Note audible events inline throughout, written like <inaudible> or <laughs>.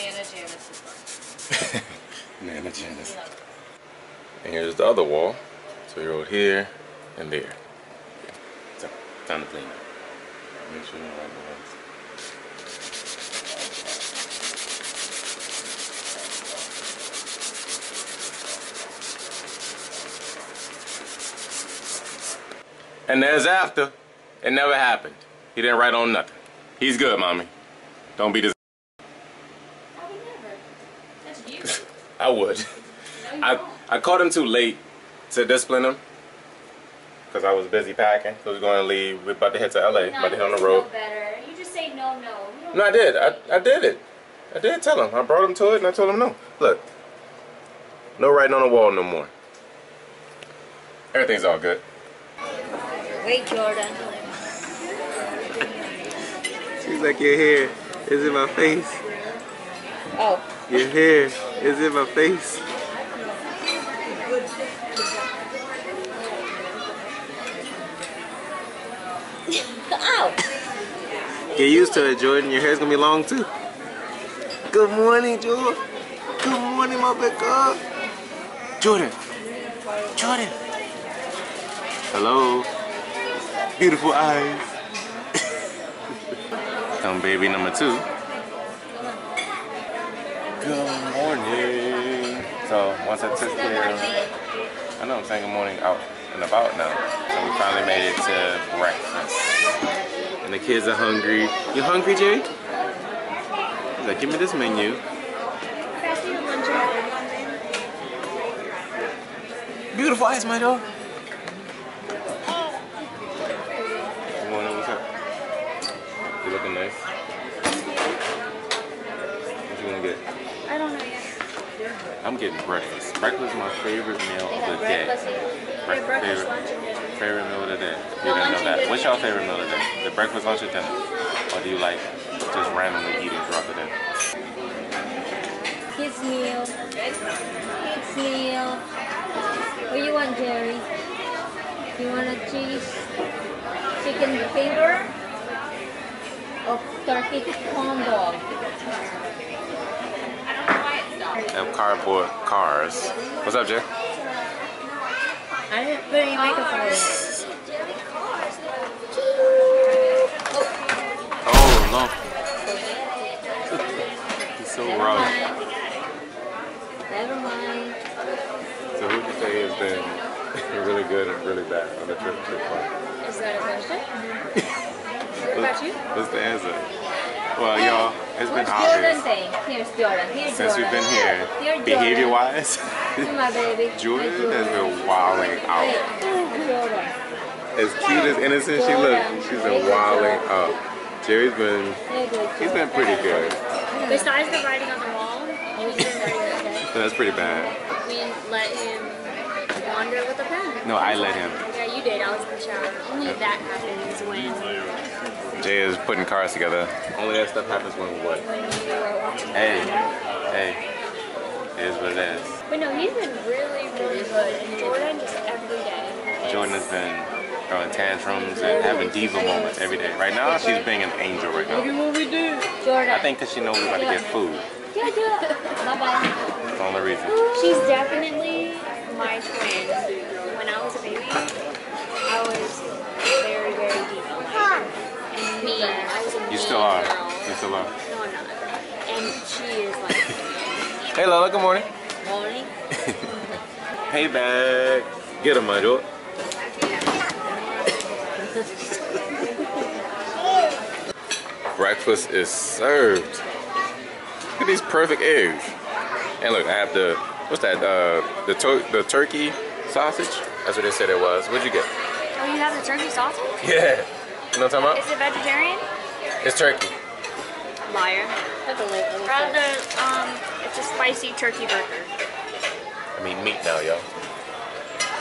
Nana Janice is. <laughs> Nana Janice. And here's the other wall. So you wrote here and there. So, time to clean up. Make sure you don't write the ones. And there's after. It never happened. He didn't write on nothing. He's good, mommy. Don't be dis. I would never. That's you. I would. I, don't. I caught him too late to discipline him because I was busy packing. So we was going to leave. We're about to head to LA. No, about to hit on the road. know better. You just say no, no. No, I did. I, I did it. I did tell him. I brought him to it and I told him no. Look, no writing on the wall no more. Everything's all good. Wait, Jordan. She's like, your hair is in my face. Oh. Your hair is in my face. Ow. Get used to it, Jordan. Your hair's gonna be long too. Good morning, Jordan. Good morning, my big girl. Jordan. Jordan. Hello. Beautiful eyes. <laughs> Come baby number two. Good morning. So once I took care I know I'm saying good morning out and about now. So we finally made it to breakfast. And the kids are hungry. You hungry, Jerry? He's like, give me this menu. Beautiful eyes, my dog. Good morning, what's up? You looking nice? What you gonna get? I don't know yet. I'm getting breakfast. Breakfast is my favorite meal of the day. Bre- breakfast, favorite, favorite meal of the day. You didn't know that. What's your favorite meal of the day? The breakfast, lunch, or dinner? Or do you like just randomly eating throughout the day? Kids meal. Kids meal. What do you want, Jerry? You want a cheese chicken finger? Or turkey corn dog? Have cardboard cars. What's up, Jay? I didn't put any makeup on it. Oh no. He's so raw. Never mind. So who'd you say has been <laughs> really good and really bad on the trip so far? Is that a question? what <laughs> about you? What's the answer? Well, y'all, it's been What's Jordan obvious saying? Here's Jordan. Here's since Jordan. we've been here, Here's behavior-wise, Jordan. my baby. <laughs> Jordan Hey, has been wilding out. Jordan. As cute as innocent she looks, she's been wilding up. Jerry's been, he's been pretty good. Besides the writing on the wall, he's been pretty okay. But <laughs> that's pretty bad. We let him wander with a pen. No, I let him. Yeah, you did. I was in the shower. Only that happens when Jay is putting cars together. Only that stuff happens when what? when you are watching. Hey, hey, it is what it is. But no, he's been really, really good. Jordan just every day. Jordan has been throwing tantrums and having diva moments every day. Right now, she's being an angel right now. Maybe what we do, Jordan. I think because she knows we're about to get food. Yeah, yeah. Bye bye. That's the only reason. She's definitely my twin. When I was a baby, I was very, very diva. Like, and mean. I was a mean You still are. girl. You still are. No, I'm not. And she is like, <laughs> Hey, Lola, good morning. Morning. <laughs> Hey, bag. Get him, my dude. Breakfast is served. Look at these perfect eggs. And look, I have the, what's that, uh, the, the turkey sausage? That's what they said it was. What'd you get? oh, you have the turkey sausage? Yeah. You know what I'm talking Is it vegetarian? It's turkey. Liar. That's a late one. Rather, um, it's a spicy turkey burger. I mean meat now, y'all.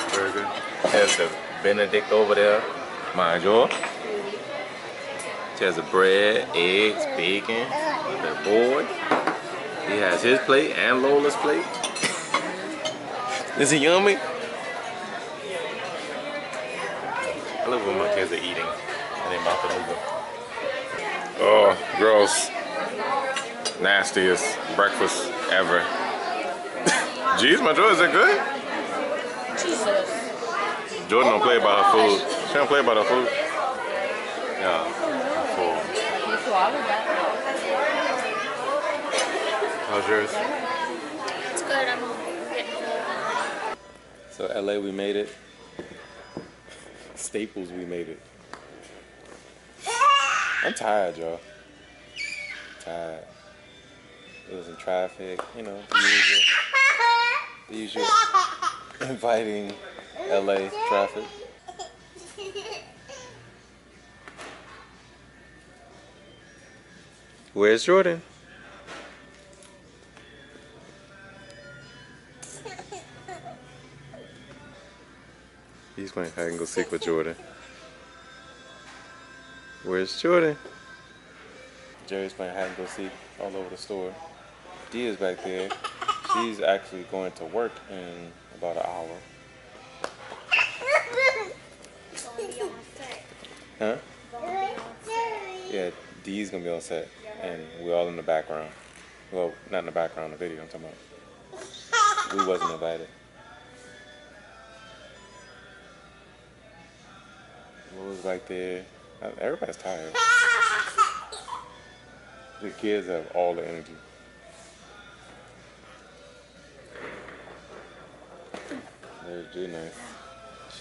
Very good. There's the Benedict over there. Mind you. She has the bread, eggs, bacon, the boy. He has his plate and Lola's plate. Is it yummy? I love when my kids are eating and their mouth are moving. Oh, gross. nastiest breakfast ever. <coughs> Jeez, my Jordan, is that good? Jesus. Jordan don't play oh about her food. She don't play about her food. Yeah, I'm full. You swallowed that. How's yours? It's good. I'm getting full. So LA, we made it. Staples, we made it. I'm tired, y'all. Tired. It was in traffic, you know, the usual. The usual <laughs> inviting LA traffic. Where's Jordan? He's playing hide and go seek with Jordan. Where's Jordan? Jerry's playing hide and go seek all over the store. Dia's back there. She's actually going to work in about an hour. Huh? Yeah, Dee's gonna be on set, and we're all in the background. Well, not in the background, the video I'm talking about. We wasn't invited. Was back there? Uh, Everybody's tired. <laughs> The kids have all the energy. There's G nice.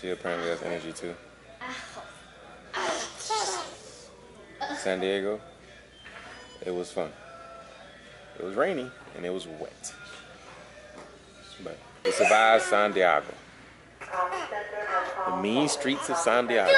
She apparently has energy too. San Diego, it was fun. It was rainy and it was wet. But we survived San Diego. The mean streets of San Diego.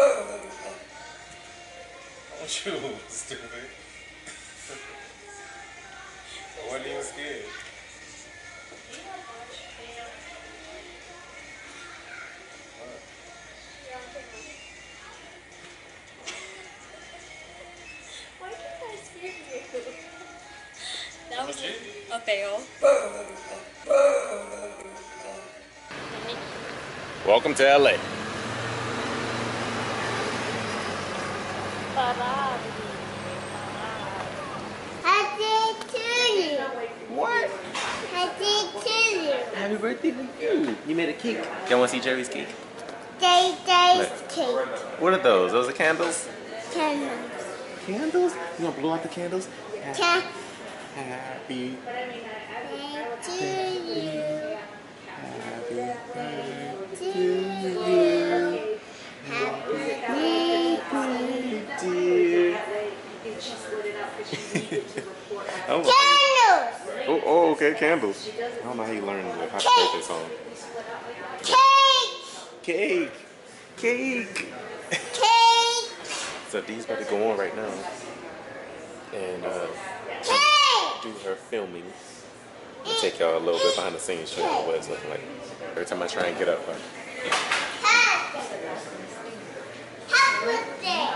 Don't you, stupid. I wasn't even scared. That was a fail. Welcome to LA. Happy to you. What? Happy to you. Happy birthday to you. You made a cake. You want to see Jerry's cake? Day cake. What are those? Those are candles? Candles. Candles? You want to blow out the candles? Ca- Happy, day to you. happy birthday To to you. you. Happy birthday. Dear. oh, Candles. Oh, oh, okay, candles. I don't know how you learned the happy birthday song. Cake. Cake. Cake. Cake. <laughs> So Dee's about to go on right now and uh, Cake. do her filming. I'll take y'all a little bit behind the scenes, show y'all what it's looking like. Every time I try and get up, uh, Happy. Happy birthday.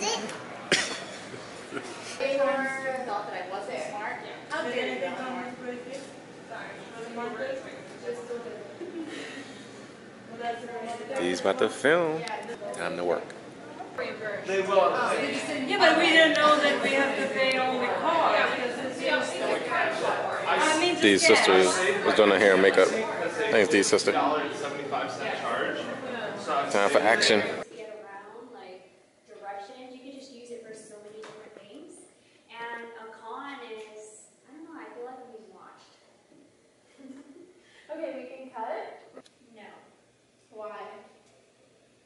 Six. Dee's about to film. Time to work. Yeah, but we didn't know that we have to pay only cost. I mean, Dee's sister is, is doing her hair and makeup. Thanks, Dee's sister. Time for action. get around like directions. You can just use it for so many different things. And a con is, I don't know, I feel like I'm being watched. Okay, we can cut. No, Why?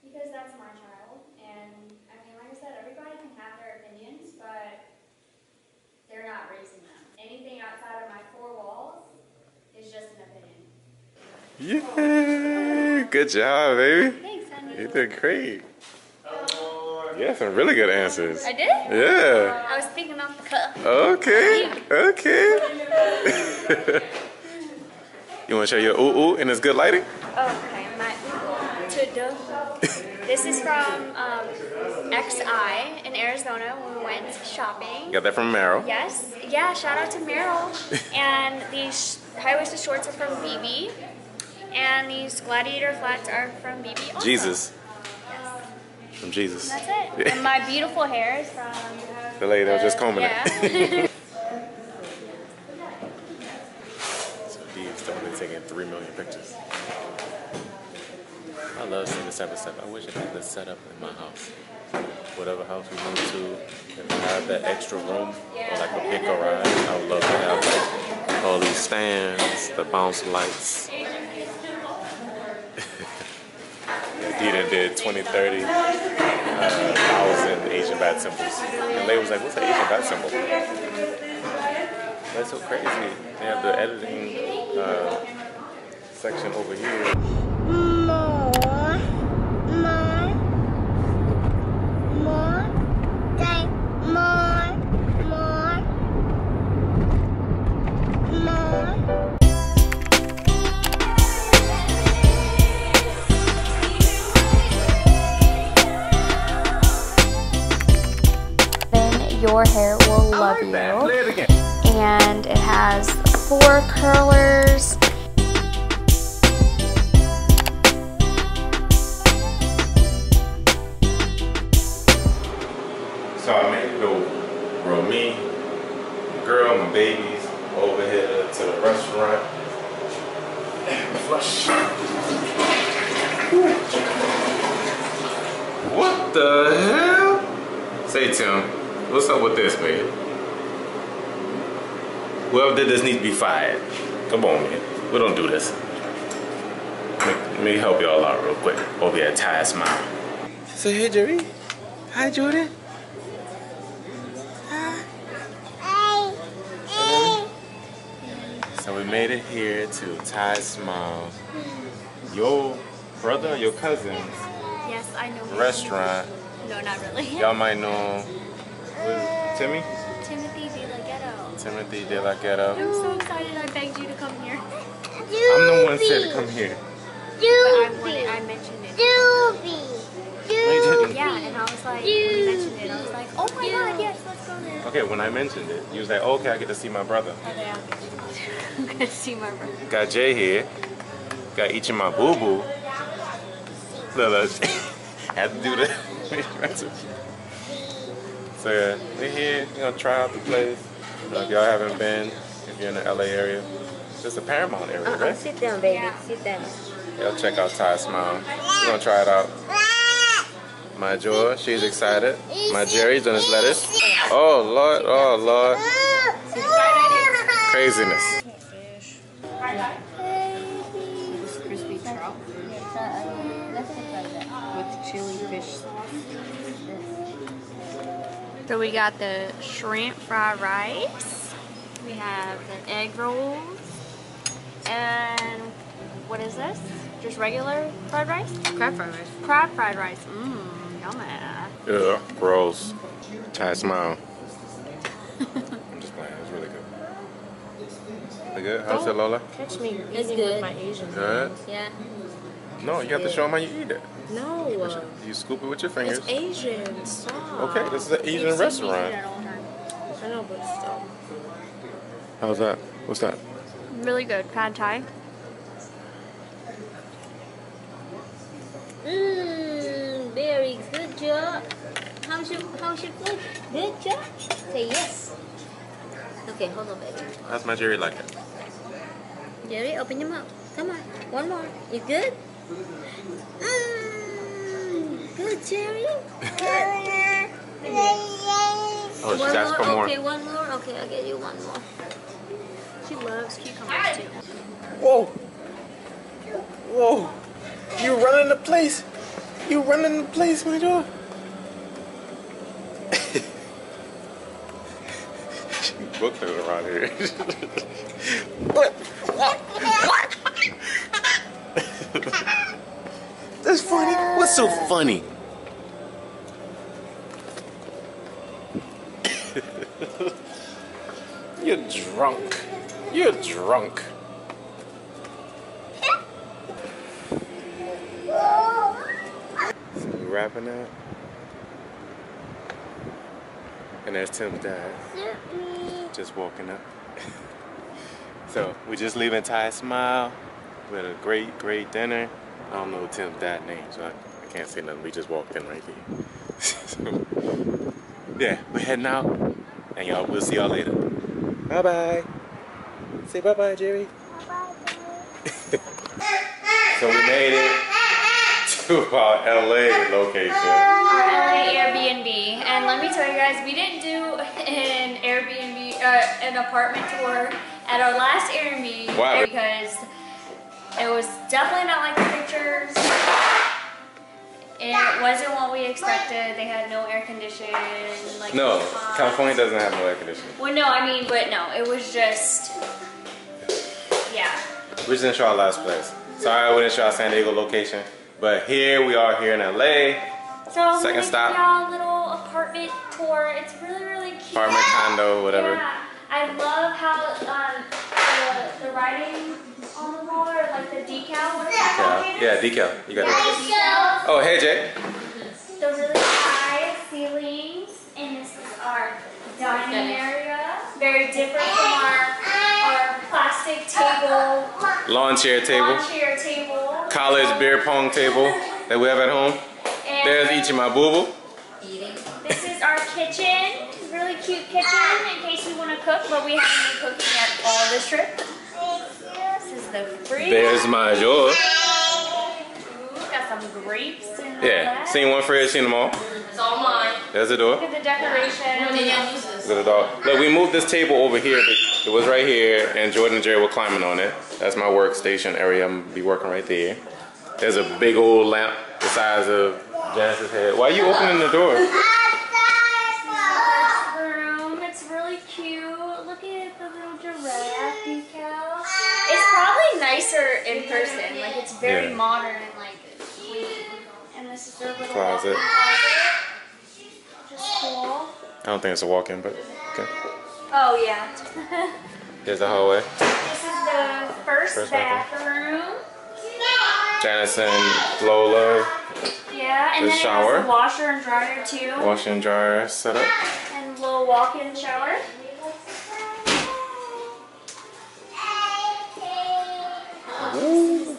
because that's my child. And I mean, like I said, everybody can have their opinions, but they're not raising them. Anything outside of my four walls is just an opinion. Yeah. Good job, baby. Thanks, honey. You did great. You had some really good answers. I did? Yeah. I was thinking off the cuff. Okay. Okay. <laughs> you want to show your ooh ooh in this good lighting? Okay, my to do. <laughs> This is from um, XI in Arizona when we went shopping. You Got that from Meryl. Yes, yeah. Shout out to Meryl. <laughs> and these high-waisted shorts are from BB, and these gladiator flats are from BB. Also. Jesus. From Jesus. That's it. And my beautiful hair is from. The lady that was just combing yeah. it. <laughs> <laughs> so Dee's totally taking three million pictures. I love seeing this type of stuff. I wish I had this set up in my house. Whatever house we move to, if I have that extra room or like a big garage, I would love to have like all these stands, the bounce lights. Done did 20, 30 uh, Asian bat symbols. And Leia was like, what's an Asian bat symbol? That's so crazy. They have the editing uh, section over here. Made it. Bro, me, my girl, my babies, over here to the restaurant. Flush. What the hell? Say Tim, what's up with this, man? Whoever did this needs to be fired. Come on, man. We don't do this. Let me, help y'all out real quick. Over here Thai Smile. So hey Jerry. Hi Jordan. So we made it here to Thai Smile. Your brother, your cousin's Yes, I know. restaurant. No, not really. <laughs> Y'all might know what is Timmy? Timothy DeLaGhetto. Timothy DeLaGhetto. I'm so excited I begged you to come here. I'm the one said to come here. But I, wanted, I mentioned it. doobie, you didn't. Yeah, and I was like, when you mentioned it, I was like, oh my god, yes, let's go there. Okay, when I mentioned it, you was like, okay, I get to see my brother. And <laughs> then I'm gonna see my brother. Got Jay here. Got each of my boo boo. Look, look. <laughs> Had to do the <laughs> So yeah, we're here, you know, try out the place. You know, if y'all haven't been, if you're in the LA area, it's a Paramount area, Uh-uh, right? sit down, baby. Yeah. Sit down. Y'all check out Thai Smile. We're gonna try it out. My Joy, she's excited. My Jerry's done his lettuce. Oh Lord, oh Lord. Craziness. Crispy trout let's try that. With chili fish. So we got the shrimp fried rice. We have the egg rolls. And what is this? Just regular fried rice? Crab fried rice. Crab fried rice. Mmm, yummy. Ugh, gross. Thai Smile. <laughs> I'm just playing, it's really good. Is it good? How's it, oh, Lola? Catch me It's eating good. with my Asian. Good? Yeah. No, you have to show them how you eat it. No, You scoop it with your fingers. it's Asian. Stop. Okay, this is an Asian restaurant. I know, but still. How's that? What's that? Really good. Pad Thai. Mmm, very good job. How's your how's your food? Good job. Say yes. Okay, hold on, baby. How's my Jerry like it? Jerry, open your mouth. Come on, one more. You good? Mmm, good, Jerry. Good. <laughs> Oh, she's one asked for more. Okay, one more. Okay, I'll get you one more. She loves cucumbers too. Whoa. Whoa. You running the place. You running the place, my dog. Brooklyn around here. What? What? What? That's funny. What's so funny? <laughs> You're drunk. You're drunk. So we wrapping up. And there's Tim's dad just walking up. <laughs> so we just leaving Thai Smile. We had a great, great dinner. I don't know Tim's dad name, so I, I can't say nothing. We just walked in right here. <laughs> so, yeah, we're heading out. And y'all, we'll see y'all later. Bye bye. Say bye bye, Jerry. Bye-bye, Jerry. <laughs> so we made it to our LA location. Our LA Airbnb, and let me tell you guys, we didn't do uh, an apartment tour at our last Airbnb Why? because it was definitely not like the pictures. It wasn't what we expected. They had no air conditioning. Like No. California doesn't have no air conditioning. Well, no, I mean, but no, it was just, yeah. We just didn't show our last place. Sorry, we didn't show our San Diego location. But here we are here in LA. So Second stop. give y'all a little apartment tour. It's really, really cute. Apartment, condo, whatever. Yeah, I love how um, the, the writing on the wall, or like the decal. What is that? Yeah, yeah, decal. You got it. Decal. Oh, hey, Jay. The really high ceilings, and this is our dining area. Very different from our our plastic table, Lawn chair table. lawn chair table. College beer pong table that we have at home. And There's Ichi my boo boo. This is our kitchen. Really cute kitchen in case we want to cook, but we haven't been cooking at all this trip. This is the fridge. There's my George. Ooh, got some grapes and Yeah, that. seen one fridge, seen them all. It's all mine. There's the door. Look at the decoration. Danielle. Look at the dog. Look, we moved this table over here. It was right here, and Jordan and Jerry were climbing on it. That's my workstation area. I'm gonna be working right there. There's a big old lamp the size of Janice's head. Why are you opening the door? Room. It's really cute. Look at the little giraffe decal. It's probably nicer in person. Like it's very Yeah. modern and like clean. And this is their little Closet. walk-in cool. I don't think it's a walk-in, but okay. Oh yeah. <laughs> Here's the hallway. this is the first, First bathroom. bathroom. Janice and Lola, Yeah, and The then it shower. has a washer and dryer too. washer and dryer set up. And a little walk-in shower. The room.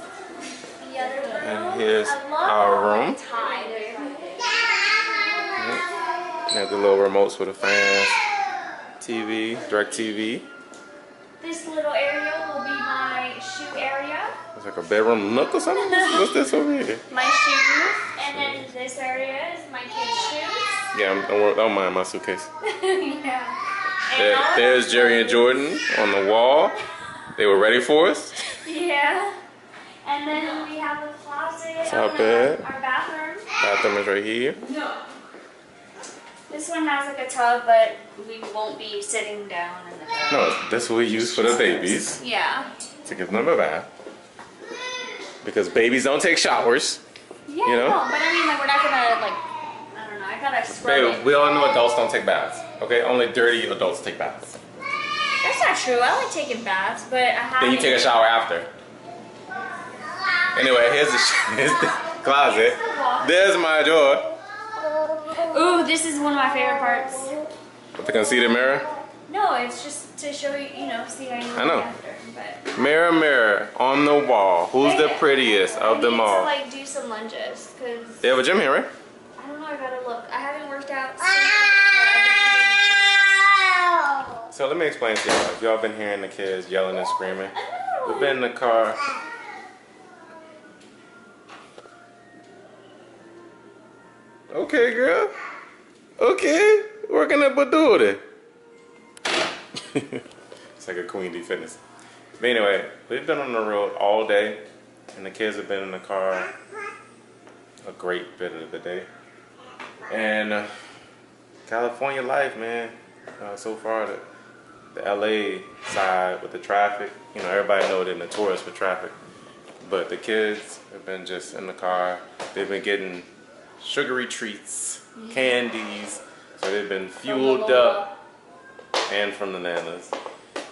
And here's our room. high. Got the little remotes for the fans, TV, direct TV. This little area will be shoe area, It's like a bedroom nook or something. What's this over here? my shoes, and then this area is my kids' shoes. Yeah, I'm- don't, worry, don't mind my suitcase. <laughs> yeah. There, there's Jerry and Jordan on the wall. They were ready for us. Yeah. And then we have a closet. It's not bad. Our bathroom. Bathroom is right here. No. This one has like a tub, but we won't be sitting down in the tub. No, this we use for the babies Yeah. To give them a bath. Because babies don't take showers. Yeah, You know? no, but I mean, like, we're not gonna, like, I don't know, I gotta scrub Babe, we all know adults don't take baths. Okay, only dirty adults take baths. That's not true. I like taking baths, but I haven't. Then you take a shower after. Anyway, here's the, <laughs> here's the closet. There's my door. Ooh, this is one of my favorite parts. With the conceited mirror. No, it's just to show you, you know, see how you look I know. after. But Mirror, mirror on the wall. Who's the prettiest I of need them to, all? like, do some lunges, because, They have a gym here, right? I don't know, I gotta look. I haven't worked out since. So let me explain to y'all. If y'all been hearing the kids yelling and screaming, we've been in the car. Okay, girl. Okay. Working at Baduri. <laughs> it's like a Queen D Fitness. But anyway, we've been on the road all day, and the kids have been in the car a great bit of the day. And uh, California life, man. Uh, so far, the, the LA side with the traffic, you know, everybody know they're notorious for traffic. But the kids have been just in the car. They've been getting sugary treats, candies. So they've been fueled up, and from the nanas.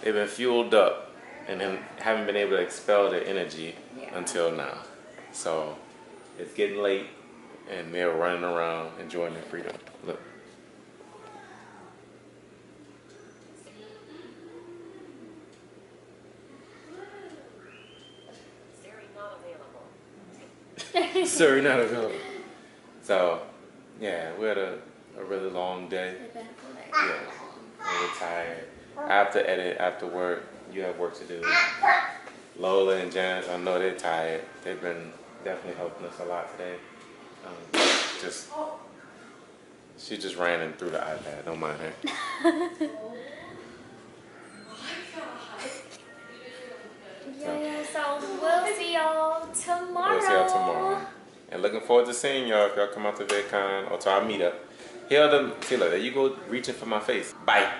They've been fueled up, and then haven't been able to expel the energy until now. So it's getting late, and they're running around enjoying their freedom. Look. Sorry, not available. <laughs> So, yeah, we had a, a really long day. Yeah, we were tired. I have to edit after work. You have work to do. Lola and Janice, I know they're tired. They've been definitely helping us a lot today. Um, just, she just ran in through the iPad. Don't mind her. <laughs> Yeah, so we'll see y'all tomorrow. We'll see y'all tomorrow. And looking forward to seeing y'all if y'all come out to VidCon or to our meetup. Here are the, see, look, there you go reaching for my face. Bye.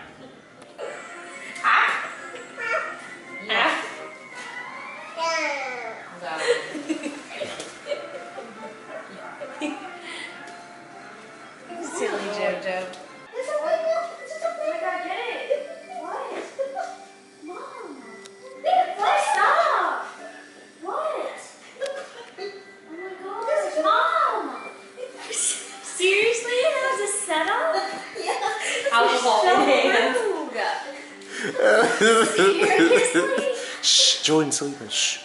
Shh, Jordan sleeping. Shh.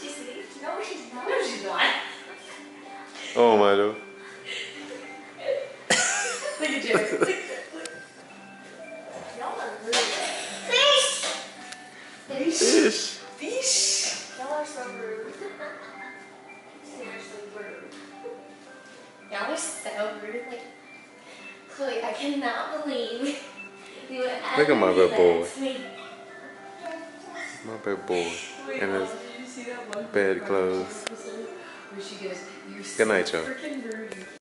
She's No, she's not. No, she's not. Oh my god. Look at Jerry. Y'all are rude. Fish! Fish. Y'all are so rude. Seriously rude. Y'all are so rude. Like, Chloe, I cannot believe Look at my little boy. My big boy. And his bed clothes. Good night, y'all.